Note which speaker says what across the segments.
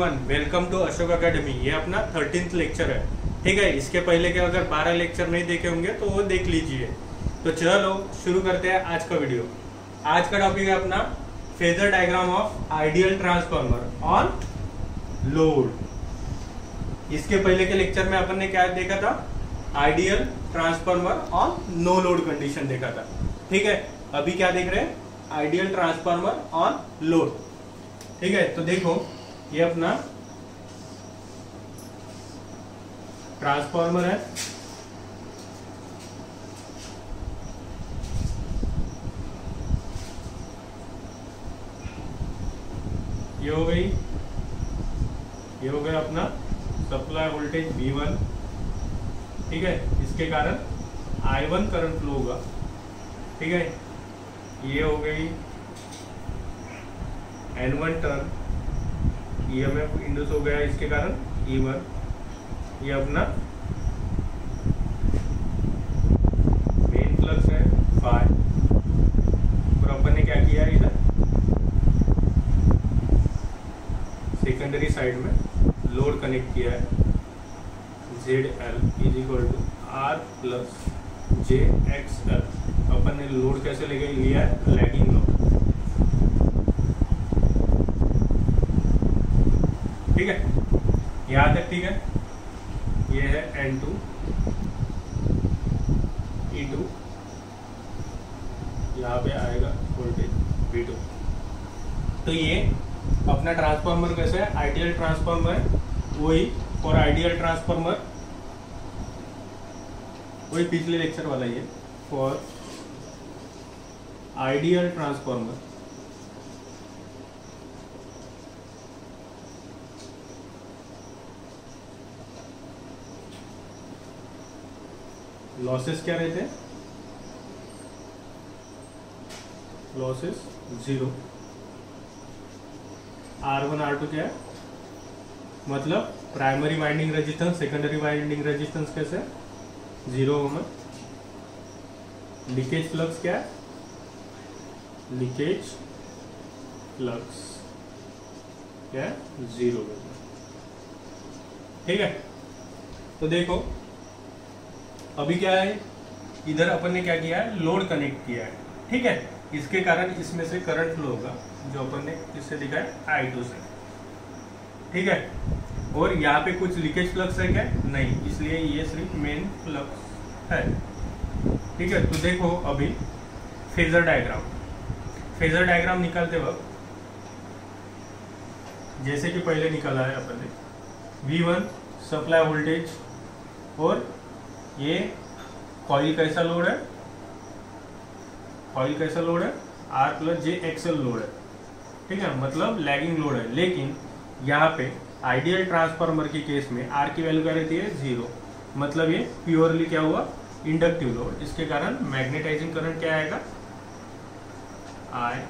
Speaker 1: Everyone welcome to Ashok academy ये अपना thirteenth lecture है। ठीक है, इसके पहले के अगर बारह लेक्चर नहीं देखे होंगे तो वो देख लीजिए। तो चलो, शुरू करते हैं आज का वीडियो आज का टॉपिक है अपना phasor diagram of ideal transformer on load. इसके पहले के लेक्चर में अपन ने क्या देखा था? Ideal transformer on no load condition देखा था। ठीक है, अभी क्या देख रहे हैं? Ideal transformer on load. ठीक है तो देखो ये अपना ट्रांसफार्मर है। ये हो गई, ये हो गया अपना सप्लाई वोल्टेज V1 ठीक है, इसके कारण I1 करंट फ्लो होगा। ठीक है, ये हो गई N1 टर्न EMF इंड्यूस हो गया इसके कारण E1 ये अपना मेन फ्लक्स है फाई और अपन ने क्या किया इधर? सेकेंडरी साइड में लोड कनेक्ट किया है। Z L is equal to R plus j X L अपन ने लोड कैसे लेके लिया है लैगिंग लोड ठीक है यहाँ तक ठीक है ये है एन टू ई टू यहाँ पे आएगा वोल्टेज वी टू तो ये अपना ट्रांसफार्मर कैसे है? आइडियल ट्रांसफार्मर वही, और आइडियल ट्रांसफार्मर वही पिछले लेक्चर वाला ही है फॉर आइडियल ट्रांसफार्मर लॉसेस क्या रहते हैं? Losses zero R one R two क्या है? मतलब primary winding resistance secondary winding resistance कैसे? ज़ीरो ओम लीकेज फ्लक्स क्या है? लीकेज फ्लक्स क्या है? ज़ीरो ठीक है? तो देखो अभी क्या है? इधर अपन ने क्या किया है? लोड कनेक्ट किया है। ठीक है? इसके कारण इसमें से करंट फ्लो होगा, जो अपन ने इससे दिखा है आई टू से। ठीक है? और यहाँ पे कुछ लीकेज फ्लक्स है क्या? नहीं, इसलिए ये सिर्फ़ मेन फ्लक्स है। ठीक है? तो देखो अभी फेजर डायग्राम फेजर डायग्राम निकालते वक्त, जैसे कि पहले निकाला है अपन ने V1 सप्लाई वोल्टेज और ये कॉइल कैसा लोड है? कॉइल कैसा लोड है? R plus j XL load है। ठीक है? मतलब लैगिंग लोड है। लेकिन यहाँ पे आइडियल ट्रांसफार्मर के केस में आर की वैल्यू क्या रहती है? ज़ीरो मतलब ये प्योरली क्या हुआ? इंडक्टिव लोड इसके कारण मैग्नेटाइजिंग करंट क्या आएगा? आई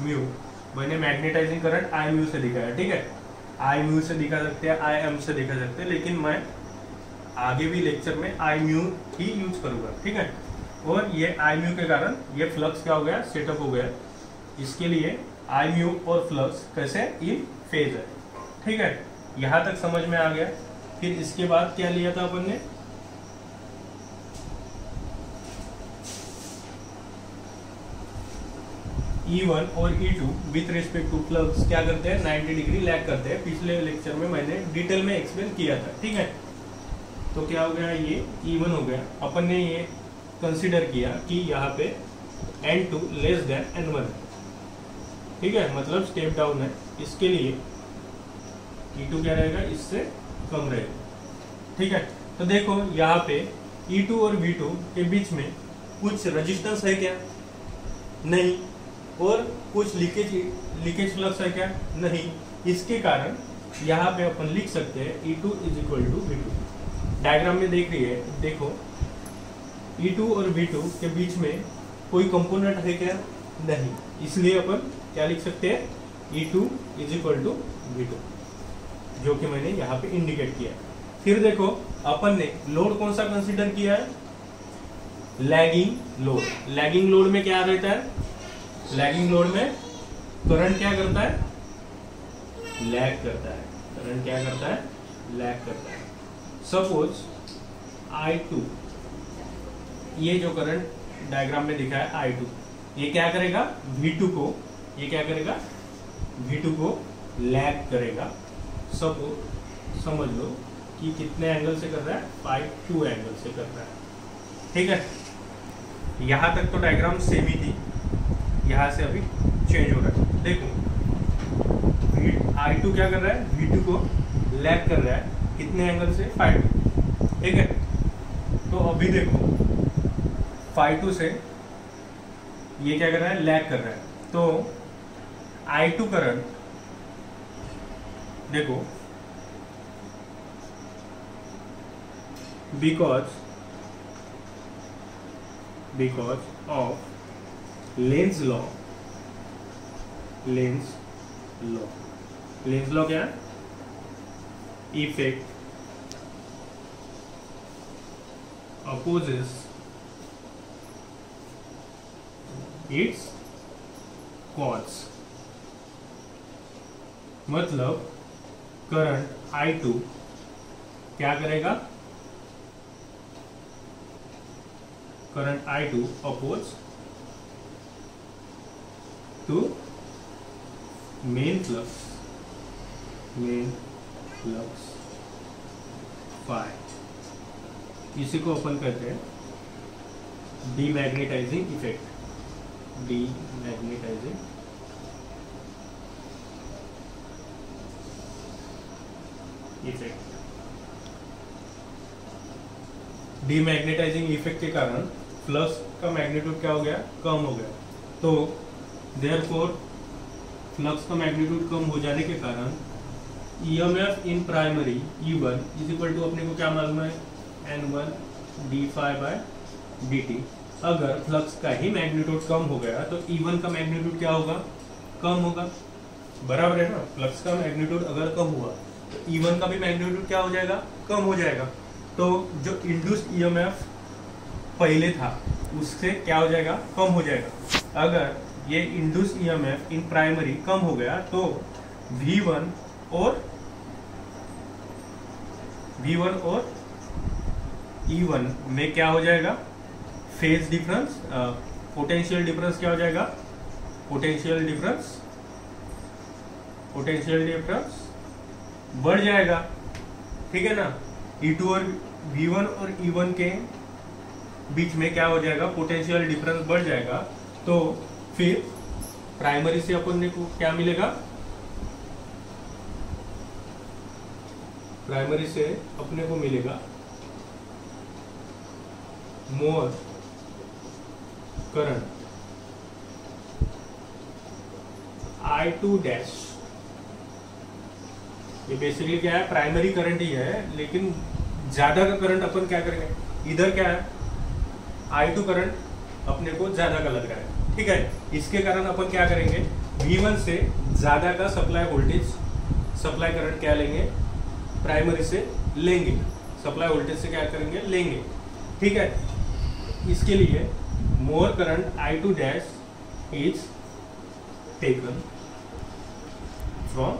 Speaker 1: म्यू मैंने मैग्नेटाइजिंग करंट आई म्यू से दिखाया। ठीक है? आई म्यू से दिखा सकते हैं आई एम से दिखा सकते हैं। लेकिन मैं आगे भी लेक्चर में आई म्यू ही यूज़ करूँगा, ठीक है? और ये आई म्यू के कारण ये फ्लक्स क्या हो गया? सेटअप हो गया। इसके लिए आई म्यू और फ्लक्स कैसे? इन फ़ेज़ है, ठीक है? यहाँ तक समझ में आ गया। फिर इसके बाद क्या लिया था अपन ने? E1 और E2 with respect to flux क्या करते हैं? 90 डिग्री लैग करते हैं। पिछले लेक्चर में मैंने डिटेल में एक्सप्लेन किया था, ठीक है? तो क्या हो गया, ये E1 हो गया। अपन ने ये कंसिडर किया कि यहाँ पे N two less then N1 है। ठीक है? मतलब स्टेप डाउन है। इसके लिए E2 क्या रहेगा? इससे कम रहेगा। ठीक है? तो देखो, यहाँ पे E2 और V2 के बीच में कुछ रेजिस्टेंस है क्या? नहीं। और कुछ लीकेज लीकेज फ्लक्स है क्या? नहीं। इसके कारण यहाँ पे अपन लिख सकते हैं E2 is equal to V diagram में देख रही है, देखो। E2 और V2 के बीच में कोई कंपोनेंट है क्या? नहीं। इसलिए अपन क्या लिख सकते हैं? E2 two is equal to V जो कि मैंने यहाँ पे इंडिकेट किया फिर देखो, अपन ने लोड कौन सा कंसीडर किया है? लैगिंग लोड लैगिंग लोड में क्या रहता है? लैगिंग लोड में करंट क्या करता है? लैग करता है। करंट क्या करता है? लैग करता है। सपोज़ आई टू ये जो करंट डायग्राम में दिखा है आई टू ये क्या करेगा? वी टू को, ये क्या करेगा? वी टू को लैग करेगा. सपोज़ समझ लो कि कितने एंगल से कर रहा है? फाइव टू एंगल से कर रहा है. ठीक है? यहाँ तक तो डायग्राम सेम ही थी. यहाँ से अभी चेंज हो रहा है. देखो आई टू क्या कर रहा है? वी टू को लैग कर रहा है. कितने एंगल से? फाइव टू ठीक है? तो अभी देखो फाइव टू से ये क्या कर रहा है? लैग कर रहा है। तो आई टू करंट देखो, because because of Lenz law. Lenz law. Lenz law क्या है? effect opposes its cause. मतलब करंट I2 क्या करेगा? Current I2 oppose to main flux main flux phi. इसी को ओपन करते हैं. Demagnetising effect demagnetising effect demagnetising effect के कारण फ्लक्स का मैग्नीट्यूड क्या हो गया? कम हो गया. तो देयर फ्लक्स का मैग्नीट्यूड कम हो जाने के कारण E M F in primary E one is equal to अपने को क्या मालूम है? N one d phi by d t अगर फ्लक्स का ही मैग्नीट्यूड कम हो गया तो ई e वन का मैग्नीट्यूड क्या होगा? कम होगा। बराबर है ना? फ्लक्स का मैग्नीट्यूड अगर कम हुआ तो ई e वन का भी मैग्नीट्यूड क्या हो जाएगा? कम हो जाएगा। तो जो इंड्यूस्ड ईएमएफ पहले था, उससे क्या हो जाएगा? कम हो जाएगा। अगर ये इंड्यूस ईएमएफ इन प्राइमरी कम हो गया तो V1 और V1 और E1 में क्या हो जाएगा? फ़ेज़ डिफरेंस पोटेंशियल डिफरेंस क्या हो जाएगा? पोटेंशियल डिफरेंस पोटेंशियल डिफरेंस बढ़ जाएगा। ठीक है ना? E2 और V1 और E1 के बीच में क्या हो जाएगा? पोटेंशियल डिफरेंस बढ़ जाएगा। तो फिर प्राइमरी से अपन को क्या मिलेगा? प्राइमरी से अपने को मिलेगा। More current I two dash ये बेसिकली क्या है प्राइमरी करंट ही है, लेकिन ज़्यादा का करंट अपन क्या करेंगे? इधर क्या है? आई टू करंट अपने को ज़्यादा का लग रहा है। ठीक है? इसके कारण अपन क्या करेंगे? V1 से ज़्यादा का सप्लाई वोल्टेज सप्लाई करंट क्या लेंगे? प्राइमरी से लेंगे। सप्लाई वोल्टेज से क्या करेंगे? लेंगे। ठीक है? इसके लिए more current I two dash is taken from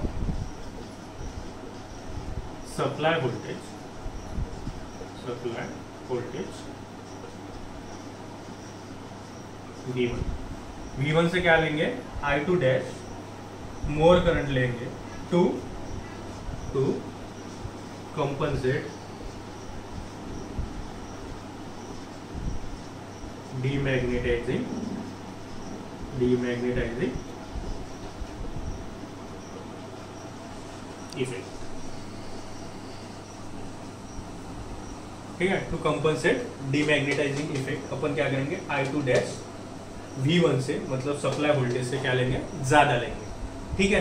Speaker 1: supply voltage supply voltage V1 V1 से क्या लेंगे? I two dash more current लेंगे। To to compensate demagnetising demagnetising effect ठीक है? टू कंपनसेट डीमैग्नेटाइजिंग इफ़ेक्ट अपन क्या करेंगे? आई टू डैश V1 से मतलब सप्लाई वोल्टेज से क्या लेंगे? ज़्यादा लेंगे। ठीक है?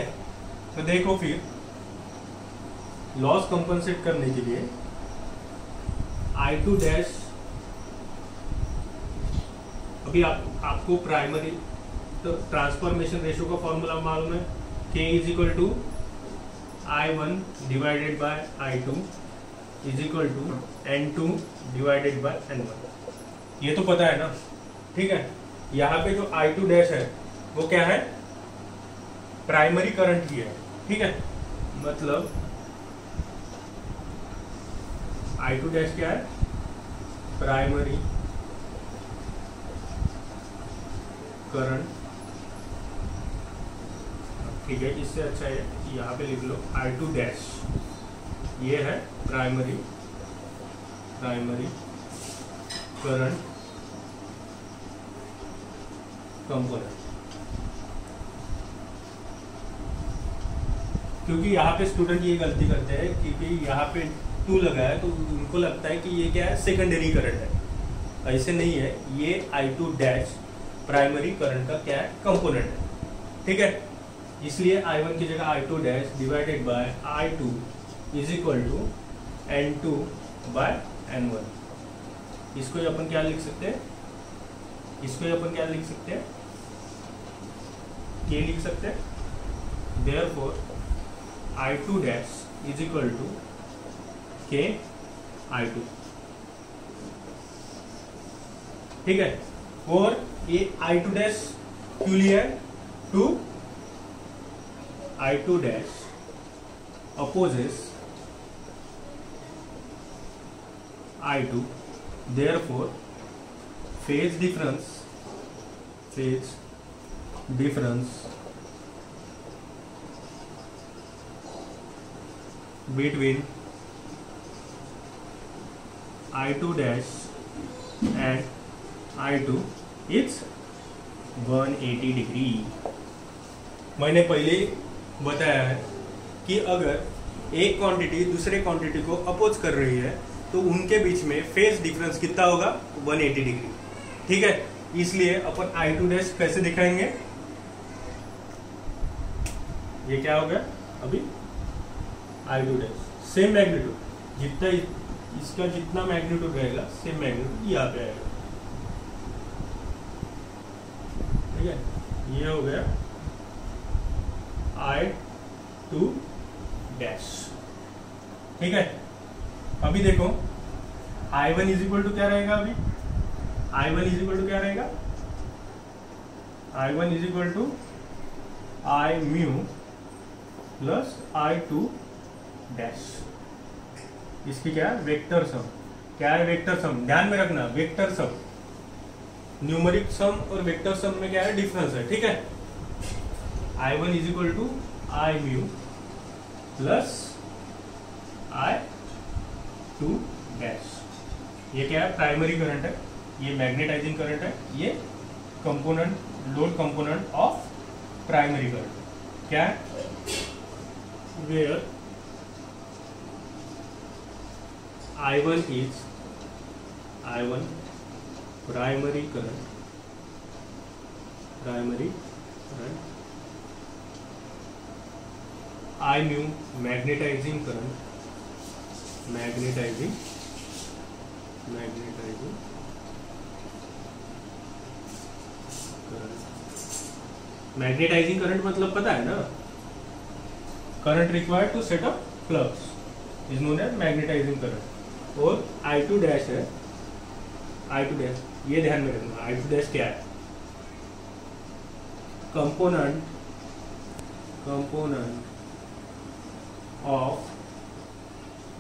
Speaker 1: तो देखो फिर। लॉस कंपनसेट करने के लिए आई टू डैश अभी आप, आपको प्राइमरी तो ट्रांसफॉर्मेशन रेशियो का फॉर्मूला मालूम है, K is equal to I one divided by I two is equal to N two divided by N one ये तो पता है ना? ठीक है? यहाँ पे जो आई टू डैश है, वो क्या है? प्राइमरी करंट ही है। ठीक है? मतलब आई टू डैश क्या है? प्राइमरी करंट ठीक है, इससे अच्छा है, यहाँ पे लिख लो आई टू डैश ये है प्राइमरी प्राइमरी करंट कंपोनेंट क्योंकि यहाँ पे स्टूडेंट ये गलती करते हैं, क्योंकि यहाँ पे टू लगा है तो उनको लगता है कि ये क्या है सेकेंडरी करंट है। ऐसे नहीं है, ये I two dash primary current का क्या है कंपोनेंट है। ठीक है? इसलिए आई वन की जगह I two dash divided by I two is equal to N two by N one इसको अपन क्या लिख सकते हैं? इसको अपन क्या लिख सकते हैं? के लिख सकते हैं। Therefore I two dash is equal to K I two ठीक है? और ये I two dash Q to I two dash opposes I two therefore phase difference phase difference between I2 dash and I2 is 180 degree मैंने पहले बताया है कि अगर एक क्वांटिटी दूसरे क्वांटिटी को अपोज कर रही है तो उनके बीच में फेस डिफरेंस कितना होगा? 180 डिग्री ठीक है? इसलिए अपन आई टू डैश कैसे दिखाएँगे? ये क्या हो गया? अभी I two dash same magnitude जितना इसका जितना मैग्नीट्यूड रहेगा सेम मैग्नीट्यूड यहाँ पे आएगा। ठीक है? ये हो गया आई टू डैश ठीक है? अभी देखो I one is equal to क्या रहेगा अभी? I one is equal to क्या रहेगा? I one is equal to I mu plus I two dash इसकी क्या है? वेक्टर सम क्या है वेक्टर सम ध्यान में रखना वेक्टर सम न्यूमरिक सम और वेक्टर सम में क्या है? डिफरेंस है, ठीक है? I one is equal to I mu plus I two dash ये क्या है? प्राइमरी करंट है। ये मैग्नेटाइजिंग करंट है। ये component load component of primary current क्या है? Where I one is I one primary current primary current I mu magnetising current magnetising magnetising current magnetising current मतलब पता है ना? Current required to set up flux is known as magnetising current और I two dash है। आई two dash ये ध्यान में रखना आई टू डैश क्या है? Component component of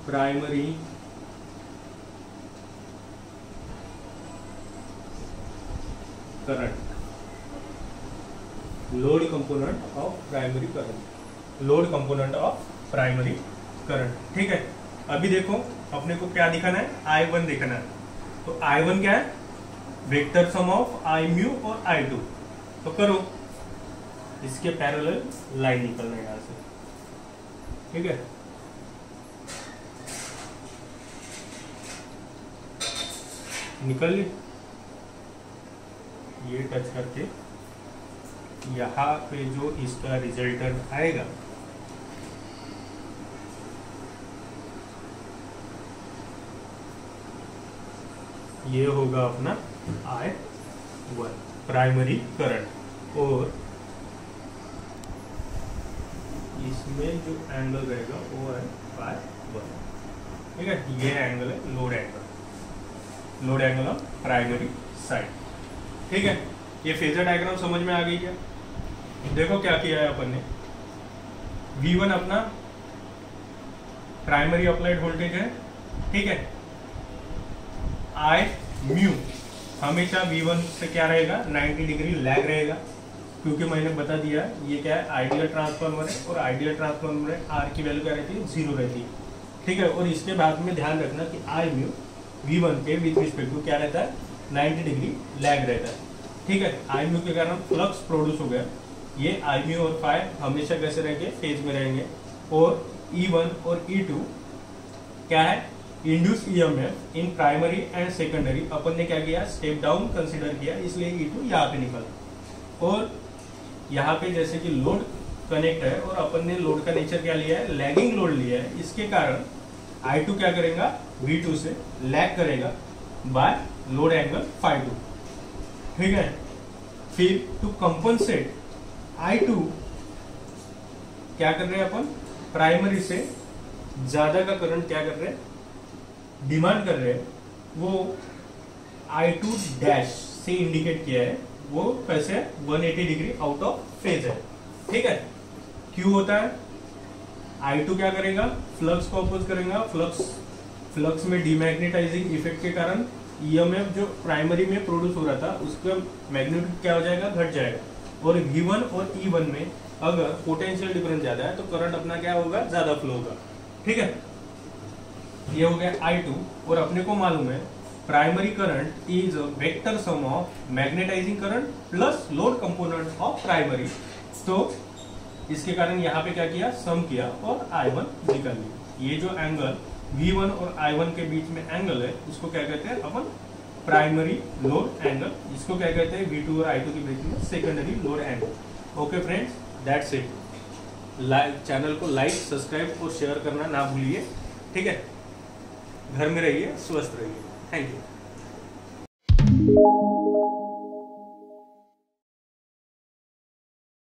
Speaker 1: primary current load component of primary current load component of primary current ठीक है? अभी देखो अपने को क्या दिखाना है? आई वन दिखाना है। तो आई वन क्या है? Vector sum of I mu और आई टू तो करो। इसके पैरेलल लाइन निकलना है यहाँ से। ठीक है? निकल ली। ये टच करके। यहाँ पे जो इसका रिजल्टेंट आएगा। ये होगा अपना आई वन प्राइमरी करंट और इसमें जो एंगल रहेगा वो है फाइव वन ठीक है? ये एंगल है load angle load angle of primary side ठीक है? ये फेजर डायग्राम समझ में आ गई क्या? देखो क्या किया है अपन ने। V1 अपना प्राइमरी अप्लाइड वोल्टेज है। ठीक है? आई म्यू हमेशा V1 से क्या रहेगा? 90 डिग्री लैग रहेगा। क्योंकि मैंने बता दिया, ये क्या है? आइडियल ट्रांसफॉर्मर है और आइडियल ट्रांसफॉर्मर में आर की वैल्यू क्या रहती है? ज़ीरो रहती है। ठीक है? और इसके बाद में ध्यान रखना कि आई म्यू वी वन पे विथ रिस्पेक्ट टू क्या रहता है? 90 डिग्री लैग रहता है। ठीक है? आई म्यू के कारण फ्लक्स प्रोड्यूस हो गया। ये आई म्यू और फाइव हमेशा कैसे रहेंगे? फ़ेज़ में रहेंगे। और ई वन और ई टू क्या है? Induce EMF in primary and secondary अपन ने क्या किया स्टेप डाउन कंसिडर किया, इसलिए ई टू यहाँ पे निकला। और यहाँ पे जैसे कि लोड कनेक्ट है, और अपन ने लोड का नेचर क्या लिया है लैगिंग लोड लिया है। इसके कारण आई टू क्या करेगा वी टू से लैग करेगा by load angle phi two ठीक है? फिर टू कंपनसेट आई टू क्या कर रहे हैं अपन? प्राइमरी से ज़्यादा का करंट क्या कर रहे हैं? डिमांड कर रहे हैं, वो आई टू डैश से इंडिकेट किया है, वो कैसे 180 डिग्री आउट ऑफ़ फ़ेज़ है। ठीक है? क्यों होता है आई टू क्या करेगा? फ्लक्स को अपोज करेगा। फ्लक्स फ्लक्स में डीमैग्नेटाइजिंग इफ़ेक्ट के कारण ईएमएफ जो प्राइमरी में प्रोड्यूस हो रहा था, उसका मैग्नीट्यूड क्या हो जाएगा? घट जाएगा। और V1 और E1 में अगर पोटेंशियल डिफरेंस ज़्यादा है तो करंट अपना क्या होगा? ज़्यादा फ्लो होगा। ठीक है? ये हो गया I2 और अपने को मालूम है primary current is vector sum of magnetising current plus load component of primary तो इसके कारण यहाँ पे क्या किया? सम किया और I1 निकाल लिया। ये जो एंगल V1 और I1 के बीच में एंगल है उसको क्या कहते हैं? अपन प्राइमरी लोड एंगल इसको क्या कहते हैं? V2 और I2 के बीच में secondary load angle okay friends that's it channel को लाइक सब्सक्राइब और शेयर करना ना भूलिए। ठीक है? घर में रहिए स्वस्थ रहिए। Thank you